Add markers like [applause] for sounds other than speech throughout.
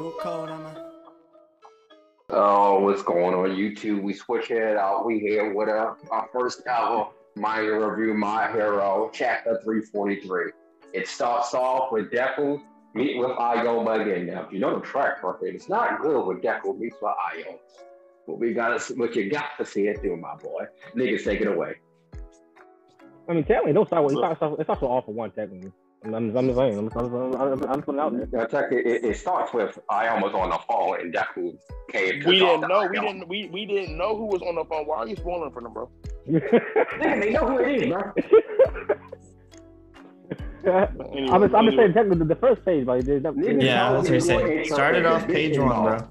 Too cold, Emma. Oh, what's going on YouTube? We switch it out. We here with a, our first ever minor review, My Hero, chapter 343. It starts off with Deku meet with Aoyama again. Now, if you know the track record, it's not good with Deku meets with Aoyama. But we got to, but you got to see it through, my boy. Niggas, take it away. I mean, technically, don't start with it starts, it starts with all for one technically. I'm, I'm, I'm just saying. I'm, I'm, I'm, I'm putting it out there. Now, check it, it, it starts with Aoyama's on the phone and Deku came. We didn't know. We didn't. We, we didn't know who was on the phone. Why are you spoiling for them, bro? [laughs] Nigga, they know who it is, bro. Anyway, I'm, just, I'm just saying technically the, the first page, but there's no, Yeah, that's what I'm saying. Started off page one, bro.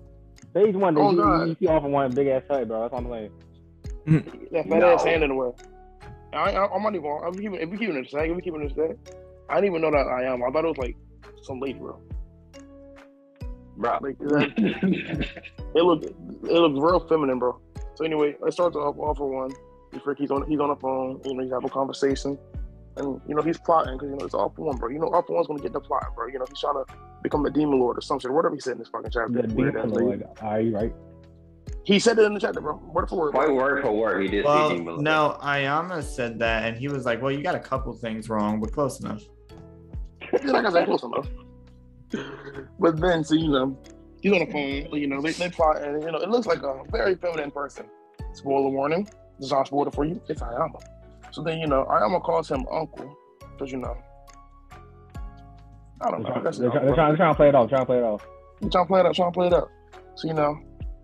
Page one, Oh, you, God. you see off of one big ass head, bro. That's all I'm saying. That fat No. ass hand in the way. I, I, I'm not even. I'm keeping. If we keeping it a second, if we keeping it a second, I didn't even know that I am. I thought it was like some lady, bro. Bro. Like that, [laughs] it looked. It looked real feminine, bro. So anyway, I starts to offer one. You freak, he's on. He's on the phone. You know, he's having a conversation, and you know he's plotting because you know it's all for one, bro. You know, all for one's gonna get the plot, bro. You know, he's trying to become a demon lord or something. Whatever he said in this fucking chapter. The Weird demon lord. Are you right? He said it in the chapter, bro. Word for word. Point word for word, he did Well, say Demon no, Aoyama said that, and he was like, "Well, you got a couple things wrong, but close enough." Yeah, like I said, close enough. But then, so you know, he's on the phone. You know, they they plot, and you know, it looks like a very feminine person. Spoiler warning. This is not spoiler for you. It's Aoyama. So then, you know, Aoyama calls him uncle because you know, I don't They're know. they're, trying, they're trying- they're trying to play it off. Trying to play it off. I'm trying to play it up, trying to play it up. So, you know,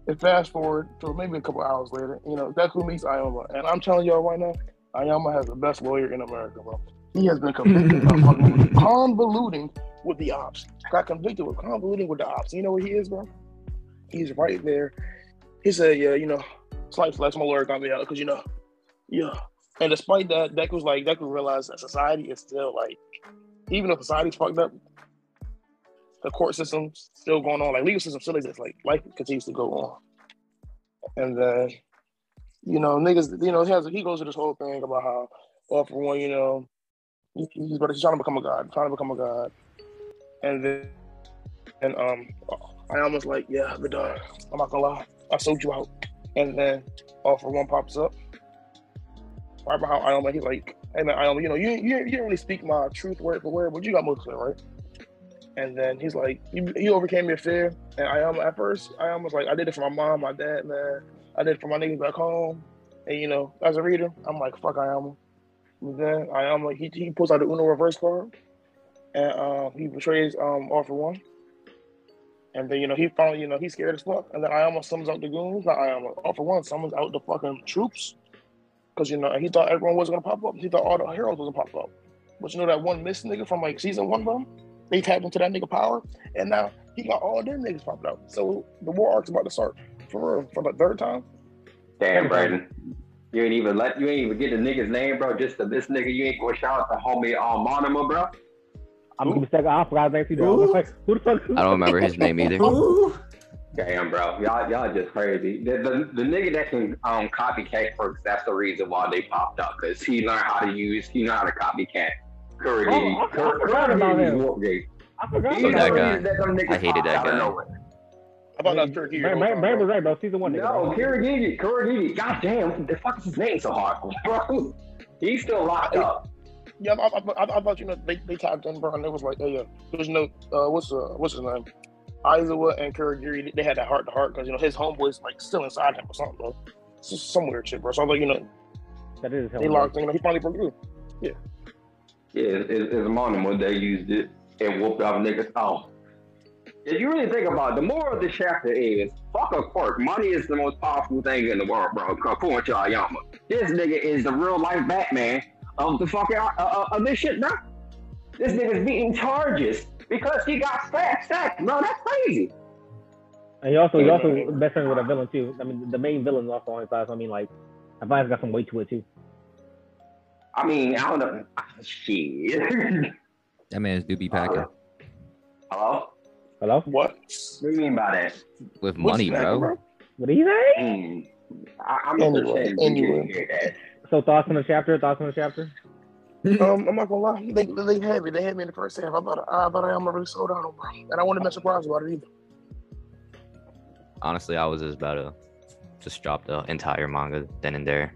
it fast forward to maybe a couple hours later, you know, Deku meets Aoyama. And I'm telling y'all right now, Aoyama has the best lawyer in America, bro. He has been convicted of [laughs] convoluting with the ops. Got convicted with convoluting with the ops. You know where he is, bro? He's right there. He said, yeah, you know, slight flex, my lawyer got me out because, you know, yeah. And despite that, Deku's like, Deku realized that society is still like, even though society's fucked up, the court system's still going on, like legal system still exists, like life continues to go on. And then, you know, niggas, you know, he has he goes to this whole thing about how, well, for one, you know, he- he's but he's trying to become a god, trying to become a god. And then, and um, I almost like, yeah, but uh, I'm not gonna lie, I sold you out. And then, all for one pops up. Right behind Aoyama, he's like, hey man, Aoyama, you know, you, you, you didn't really speak my truth word for word, but you got Muslim, right? And then he's like, he, overcame your fear. And I am at first, I almost like, I did it for my mom, my dad, man. I did it for my niggas back home. And you know, as a reader, I'm like, fuck I am. Then I like, he, he pulls out the Uno reverse card, and um, he betrays um all for one. And then you know he finally, you know, he's scared as fuck. And then I almost summons out the goons. Not I am all for one summons out the fucking troops, because you know he thought everyone was gonna pop up. He thought all the heroes was gonna pop up. But you know that one missed nigga from like season one, bro. They tapped into that nigga power, and now he got all them niggas popped out. So the war arc's about to start for for the third time. Damn, Brandon. You ain't even let you ain't even get the nigga's name, bro. Just to this nigga, you ain't gonna shout out the homie um, Monoma, bro. I'm gonna be second. I forgot his name. too, though. I like, Who the fuck? I don't remember his name either. Ooh. Damn, bro. Y'all, y'all just crazy. The, the, the nigga that can um copycat first, that's the reason why they popped up. Cause he learned how to use, he learned how to copycat. Kurogiri. Oh, I- I forgot about him. I forgot. About that guy. that I hated that out of guy. nowhere. I thought that was Turkey. Brand, Brand, Brand was right, bro. Season one. nigga, No, bro. Kurogiri, Kurogiri. Goddamn, the fuck is his name so hard, bro? He's still locked up. Yeah, I, I, I, I thought you know they, they tapped in, bro, and it was like, hey, yeah, there's no uh, what's uh, what's his name, Aizawa and Kurogiri. They had that heart to heart because you know his homeboy's like still inside him or something, bro. It's just some weird shit, bro. So I was like, you know, That is they locked in. You know, he finally broke through. Yeah, it's, it's, it's Monoma. They used it and whooped off niggas. Oh. If you really think about it, the moral of the chapter is fuck a quirk. Money is the most powerful thing in the world, bro. According to Aoyama. This nigga is the real life Batman of the fucking uh, uh, of this shit, bro. This nigga's beating charges because he got stacked, stacked, bro. That's crazy. And he also, he also best friends with a villain too. I mean, the main villain's also on his side. So I mean, like, I find it's got some weight to it too. I mean, I don't know. Shit. That man's do be packing Hello? Hello? What? What do you mean by that? with What's money, that, bro. What do you say? Mm. I, I'm Anyway, just saying, you anyway. didn't hear that. So thoughts on the chapter? Thoughts on the chapter? Um, I'm not gonna lie, they, they had me. They had me in the first half. I thought I thought I am really sold out on bro, and I wasn't even surprised about it either. honestly, I was just about to just drop the entire manga then and there.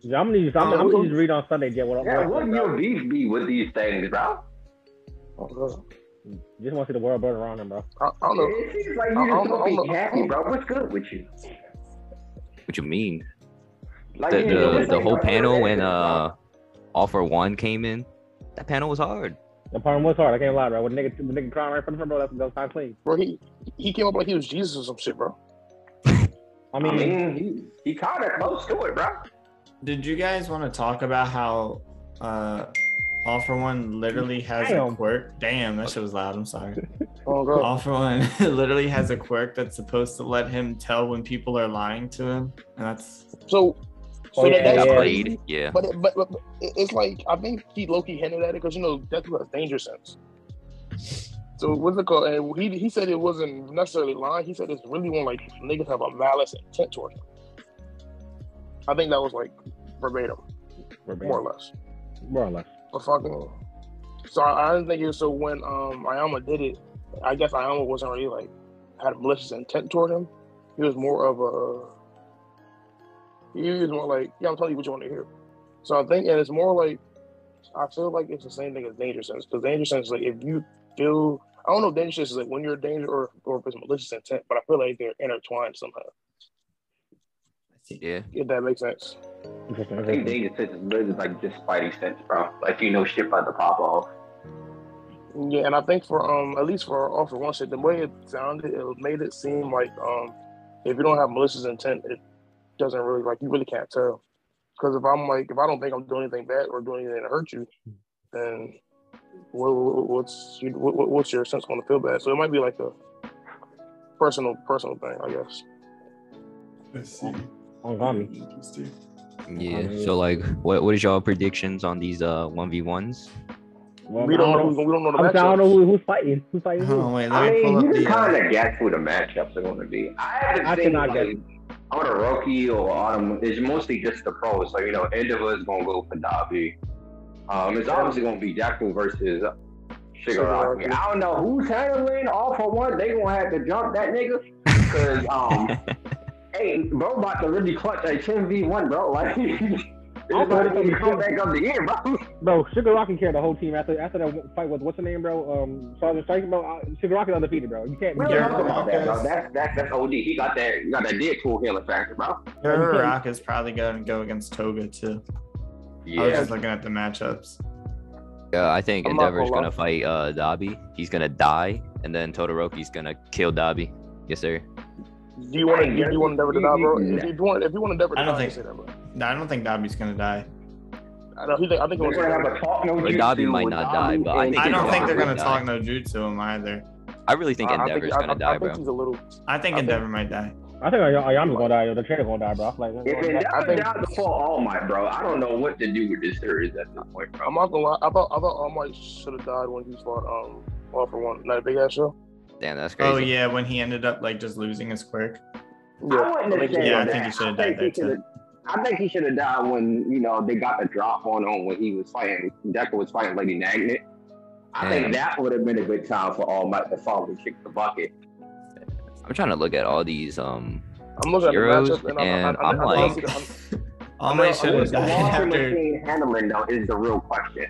Yeah, I'm gonna just, I'm, I'm gonna just read on Sunday, Jet. What, Yeah, what, what your beef be with these things, bro? Oh, God. Just want to see the world burn around him, bro. I, I don't know. It seems like I- I you don't just know- I don't don't be know. happy, bro. What's good with you? What you mean? Like, The you the, the whole panel when uh All for One came in, that panel was hard. The panel was hard. I can't lie, bro. When nigga, when nigga crying right in front of him, bro, that's that's time clean. Bro, he he came up like he was Jesus or some shit, bro. I [laughs] I mean, mean, he, he caught it close to it, bro. Did you guys want to talk about how uh All for One literally has Damn. a quirk? Damn, that shit was loud. I'm sorry. [laughs] Oh god. All for One [laughs] literally has a quirk that's supposed to let him tell when people are lying to him, and that's So, so Oh, yeah, that's yeah. crazy. played, yeah. But, it- but but but it's like I think he Loki hinted at it because you know Deathloop has danger sense. So what's it called? And he he said it wasn't necessarily lying. He said it's really when like niggas have a malice intent toward him. I think that was like verbatim, more or less. more or less. But fucking. So I, I didn't think it was so when um Aoyama did it. I guess Aoyama wasn't really like had a malicious intent toward him. He was more of a. He was more like, yeah, I'm telling you what you want to hear. So I think, and it's more like, I feel like it's the same thing as danger sense because danger sense is like if you feel, I don't know, if danger sense is like when you're in danger or or if it's malicious intent, but I feel like they're intertwined somehow. Yeah. If that makes sense. Interesting, I think interesting. danger sense is really like just spidey sense, bro. Like you know shit about the pop off. Yeah, and I think for um at least for all for one shit, the way it sounded, it made it seem like um if you don't have malicious intent, it doesn't really like you really can't tell. Because if I'm like if I don't think I'm doing anything bad or doing anything to hurt you, then what, what- what's you, what, what- what's your sense going to feel bad? So it might be like a personal personal thing, I guess. let's see. On Gami. Interesting. Yeah. So like what what is y'all predictions on these uh one v ones? Well, we I don't know. don't Who's, know. we don't know the I'm saying, I don't know who, who's fighting. Who's fighting who? Oh wait, let I me pull mean, up you the. can Uh, kind of guess who the matchups are going to be. I haven't I seen cannot like Todoroki or Autumn. It's mostly just the pros. So you know, Endeavor is going to go for Dabi. Um, it's obviously going to be Deku versus Shigaraki. Shigaraki. I don't know who's handling all for one. They gonna have to jump that nigga because um, [laughs] hey, bro, about to really clutch a 10v1, bro. [laughs] Like. It's about to be the comeback of the year, bro. [laughs] Bro, Sugar Shigaraki carried the whole team after after that fight with what's the name, bro? Um, Sergeant Strike, bro. Uh, Shigaraki undefeated, bro. You can't. We You don't talk about that, bro. That's that's that's OD. He got that he got that Deadpool healer factor, bro. Sugar Rock is probably going to go against Toga too. Yeah. I was just looking at the matchups. Yeah, I think I'm not Endeavor's gonna gonna fight uh Dabi. He's gonna die, and then Todoroki's gonna kill Dabi. Yes, sir. Do you want to? Do you want Endeavor to die, bro? If you want, if you want Endeavor to I don't die, think- say that, bro. No, I don't think Dabi's going to die. I know. He think, I think he We're gonna have a talk no But jutsu Dabi might not Dabi die, but I think I don't think they're going to die. talk no jutsu him either. I really think I- I Endeavor's I- gonna I- die, I bro. think he's a little. I think I think- Endeavor might die. I think Ay- Aoyama's gonna die. Yo. The trainer's gonna die, bro. Like, If I Endeavor think- dies before All Might, bro, I don't know what to do with this series at this point, bro. I'm not gonna lie. I thought I thought All Might should have died when he fought um All for One. Not a big ass show. Damn, that's crazy. Oh yeah, when he ended up like just losing his quirk. I wouldn't have said he- Yeah, I that. think he should've died there, should've- I think he should have died when you know they got the drop on him when he was fighting. Deku was fighting Lady Magnet. I Damn. think that would have been a good time for All Might to fall and kick the bucket. I'm trying to look at all these um I'm looking at the Heroes, matchup and, and I, I, [laughs] I, I'm I, like- All I my know- should have died after. machine handling though is the real question.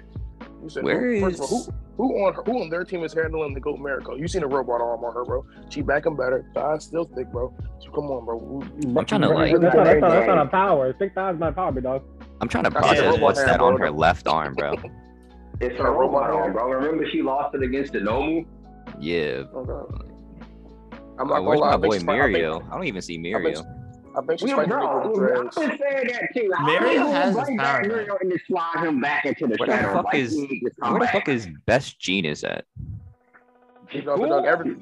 You said, Where who, all, who, who on who on their team is handling the Goat Mirko? You seen a robot arm on her, bro? She back and better. Thighs still thick, bro. So come on, bro. I'm trying to like That's not, that's, not, that's Right. not a power. Six times not power, big dog. I'm trying to process what's hand, that on her left arm, bro. [laughs] It's Yeah, her robot robot arm, arm. bro. Remember she lost it against the Nomu? Yeah. Oh, God. I'm Oh, not where's gonna lie. my I think boy she's I think- I don't even see I think, I think she's Yeah, fighting bro, nigga with I've been saying that too. How Mirio are you gonna has his bring power and just slide him back into the Where the fuck like is- he ain't Where the fuck is Best Jeanist at? You know, the dog, every,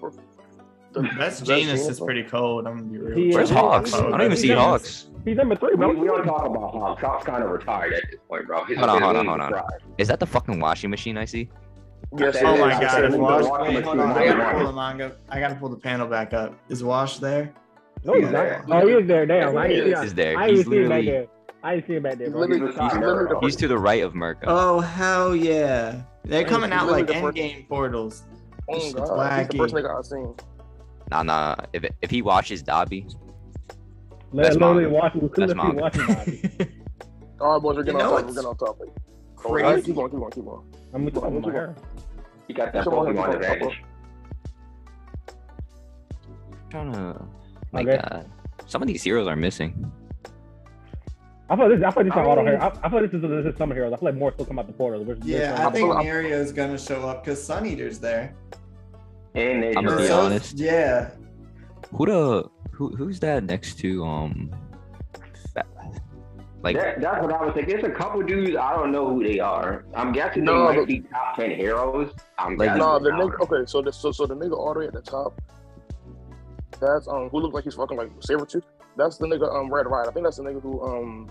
the Best Jeanist is pretty cold. I'm gonna be real. He- Where's Yeah, Hawks? I don't even see Jeanist. Hawks. He's number three, We, bro. we don't talk about Hawks. Hawks kind of retired at this point, bro. His, Hold on, hold on, hold on. are. Is that the fucking washing machine I see? Yes, Oh my is. god, is Wash wait, hold on, I gotta pull the manga. I gotta pull the panel back up. Is Wash there? No, he's not. Oh, he is there. Damn. I He is. see Is there? I He's ain't see him back literally there. I ain't see him back there, He's bro. literally, He's he's a the He's to the right of Mirko. Oh hell yeah! They're coming out like literally the endgame portals. Oh It's god, he's the first nigga I've seen. Nah, nah. If if he watches Dobby, Let- That's Literally manga. watching, That's literally watching Bobby. [laughs] All right, boys, we're getting You on know topic. We're getting on topic. [laughs] Crazy. right, keep going, keep going, keep going. I'm talking about my hair. He got that Come on, come Pokemon advantage. trying to. My Okay. God, some of these heroes are missing. I feel this. I feel this is I auto mean- hair. I, I feel this is this is summer heroes. I feel like more still come out the portals. Which Yeah, I think I'm- Mirio's gonna show up because Sun Eater's there. And they I'm gonna be honest. Yeah. Who the who who's that next to um, like that, that's what I was thinking. It's a couple dudes. I don't know who they are. I'm guessing No, they might but- be top ten heroes. I'm Like, guessing. No, the I don't nigga. Okay, so the so, so the nigga all the way at the top. That's um who looks like he's fucking like Sabretooth. That's the nigga um Red Rider. I think that's the nigga who um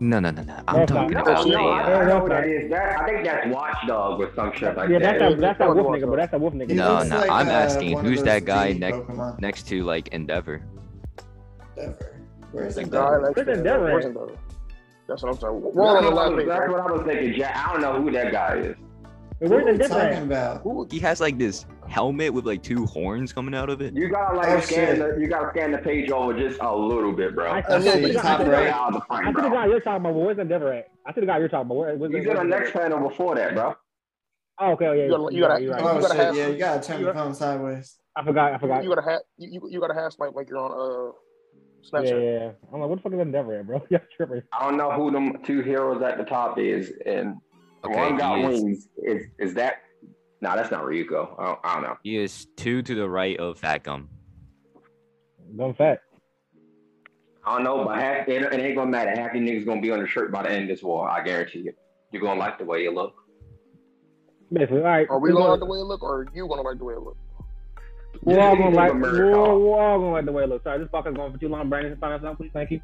no no no no. I'm That's talking not- about no, the, I, I know who that is. That, I think that's Watchdog or some shit like yeah, that. that's that. That's a wolf nigga. But that's a wolf nigga. No, no, like, I'm uh, asking, who's that guy next- next to like Endeavor. Endeavor. Where's the it? guy Where's to Endeavor Where's at? Endeavor? That's what I'm saying. We're That's, on the what I last was, that's right? what I was thinking, Jack. I don't know who that guy is. Where's What are talking about? Who? He has like this helmet with like two horns coming out of it. You gotta like Oh, scan shit. the you gotta scan the page over just a little bit, bro. I, I see, I, see, top I, right. out of the I frame, see the bro. guy you're talking about. But where's Endeavor at? I see the guy you're talking about. Where, where's He's in the next panel before that, bro. Oh, okay, oh, yeah. You gotta- you gotta- you're right. Oh You gotta shit! have- yeah, you gotta turn you the gotta- phone sideways. I forgot. I forgot. You gotta have you, you, you gotta have swipe like you're on uh yeah, Snapchat. yeah, yeah. I'm like, what the fuck is Endeavor at, bro? [laughs] Yeah, tripping. I don't know who them two heroes at the top is, and Okay, one got he is, wings. Is is that? Nah, that's not Ryuko. I don't, I don't know. he is two to the right of Fat Gum. Dumb fat. I don't know, but half it, it ain't gonna matter. Half you niggas gonna be on the shirt by the end of this war. I guarantee you. You're gonna like the way you look. Basically, all right. Are we we're gonna gonna- like the way it look, or are you gonna like the way it look? We're all gonna like. We're, we're all gonna like the way it looks. Sorry, this podcast going for too long. Brandon, find us out, please. Thank you.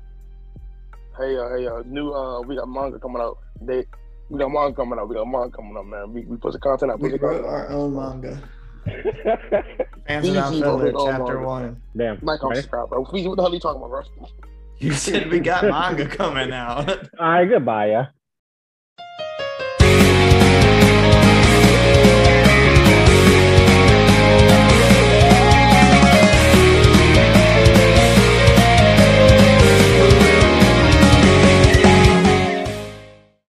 Hey, uh, hey, uh, new uh, we got manga coming out. They, we got manga coming out. We got manga coming out, man. We, we put the content out. We Put the wrote content our own manga. Fans Easy, Without bro, Filler, Chapter manga. One. Damn. Like, comment, Okay. subscribe, bro. What the hell are you talking about, bro? You said we got manga coming out. All right. Goodbye, yeah.